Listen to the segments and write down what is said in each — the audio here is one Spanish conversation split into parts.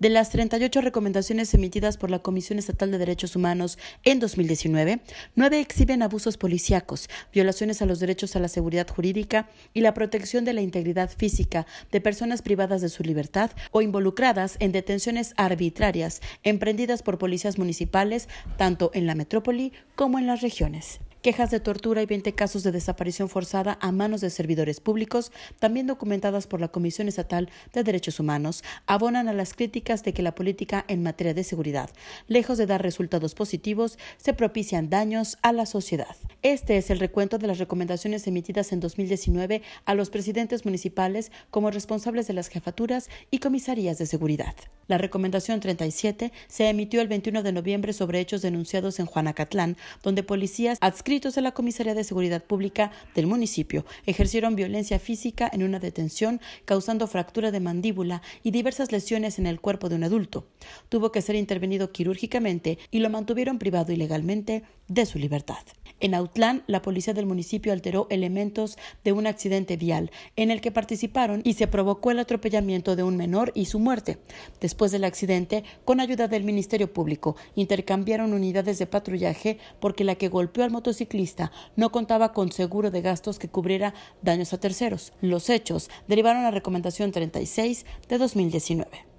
De las 38 recomendaciones emitidas por la Comisión Estatal de Derechos Humanos en 2019, nueve exhiben abusos policíacos, violaciones a los derechos a la seguridad jurídica y la protección de la integridad física de personas privadas de su libertad o involucradas en detenciones arbitrarias emprendidas por policías municipales tanto en la metrópoli como en las regiones quejas de tortura y 20 casos de desaparición forzada a manos de servidores públicos, también documentadas por la Comisión Estatal de Derechos Humanos, abonan a las críticas de que la política en materia de seguridad, lejos de dar resultados positivos, se propician daños a la sociedad. Este es el recuento de las recomendaciones emitidas en 2019 a los presidentes municipales como responsables de las jefaturas y comisarías de seguridad. La recomendación 37 se emitió el 21 de noviembre sobre hechos denunciados en Juanacatlán, donde policías adscritos de la Comisaría de Seguridad Pública del municipio ejercieron violencia física en una detención, causando fractura de mandíbula y diversas lesiones en el cuerpo de un adulto. Tuvo que ser intervenido quirúrgicamente y lo mantuvieron privado ilegalmente de su libertad. En Autlán, la policía del municipio alteró elementos de un accidente vial en el que participaron y se provocó el atropellamiento de un menor y su muerte. Después del accidente, con ayuda del Ministerio Público, intercambiaron unidades de patrullaje porque la que golpeó al motociclista ciclista no contaba con seguro de gastos que cubriera daños a terceros. Los hechos derivaron a recomendación 36 de 2019.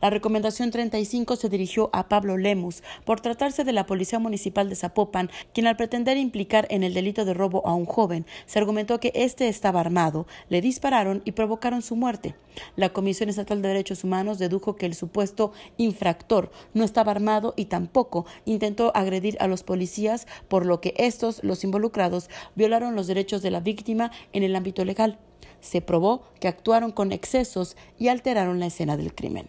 La recomendación 35 se dirigió a Pablo Lemus por tratarse de la Policía Municipal de Zapopan, quien al pretender implicar en el delito de robo a un joven, se argumentó que éste estaba armado, le dispararon y provocaron su muerte. La Comisión Estatal de Derechos Humanos dedujo que el supuesto infractor no estaba armado y tampoco intentó agredir a los policías, por lo que estos, los involucrados, violaron los derechos de la víctima en el ámbito legal. Se probó que actuaron con excesos y alteraron la escena del crimen.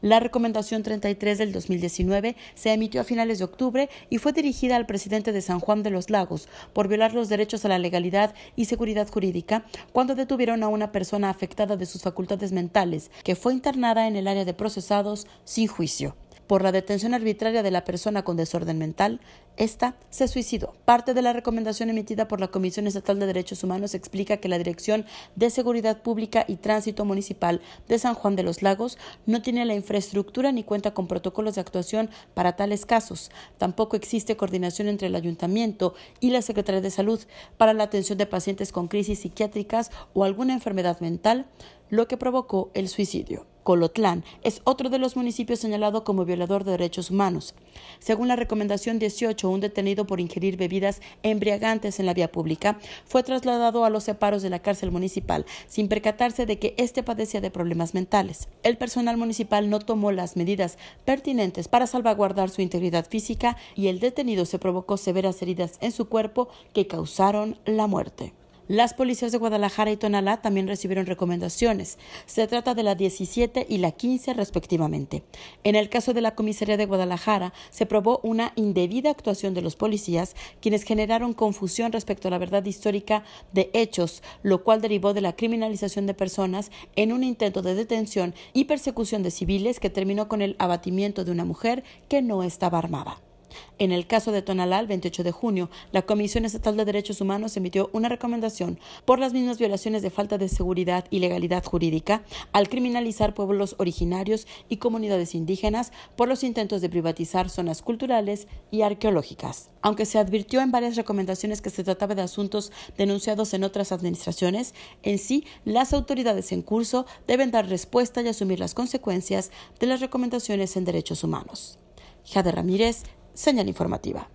La recomendación 33 del 2019 se emitió a finales de octubre y fue dirigida al presidente de San Juan de los Lagos por violar los derechos a la legalidad y seguridad jurídica cuando detuvieron a una persona afectada de sus facultades mentales que fue internada en el área de procesados sin juicio por la detención arbitraria de la persona con desorden mental, esta se suicidó. Parte de la recomendación emitida por la Comisión Estatal de Derechos Humanos explica que la Dirección de Seguridad Pública y Tránsito Municipal de San Juan de los Lagos no tiene la infraestructura ni cuenta con protocolos de actuación para tales casos. Tampoco existe coordinación entre el Ayuntamiento y la Secretaría de Salud para la atención de pacientes con crisis psiquiátricas o alguna enfermedad mental, lo que provocó el suicidio. Colotlán es otro de los municipios señalado como violador de derechos humanos. Según la recomendación 18, un detenido por ingerir bebidas embriagantes en la vía pública fue trasladado a los separos de la cárcel municipal sin percatarse de que éste padecía de problemas mentales. El personal municipal no tomó las medidas pertinentes para salvaguardar su integridad física y el detenido se provocó severas heridas en su cuerpo que causaron la muerte. Las policías de Guadalajara y Tonalá también recibieron recomendaciones. Se trata de la 17 y la 15 respectivamente. En el caso de la comisaría de Guadalajara, se probó una indebida actuación de los policías, quienes generaron confusión respecto a la verdad histórica de hechos, lo cual derivó de la criminalización de personas en un intento de detención y persecución de civiles que terminó con el abatimiento de una mujer que no estaba armada. En el caso de Tonalá, el 28 de junio, la Comisión Estatal de Derechos Humanos emitió una recomendación por las mismas violaciones de falta de seguridad y legalidad jurídica al criminalizar pueblos originarios y comunidades indígenas por los intentos de privatizar zonas culturales y arqueológicas. Aunque se advirtió en varias recomendaciones que se trataba de asuntos denunciados en otras administraciones, en sí las autoridades en curso deben dar respuesta y asumir las consecuencias de las recomendaciones en derechos humanos. Jade Ramírez, Señal informativa.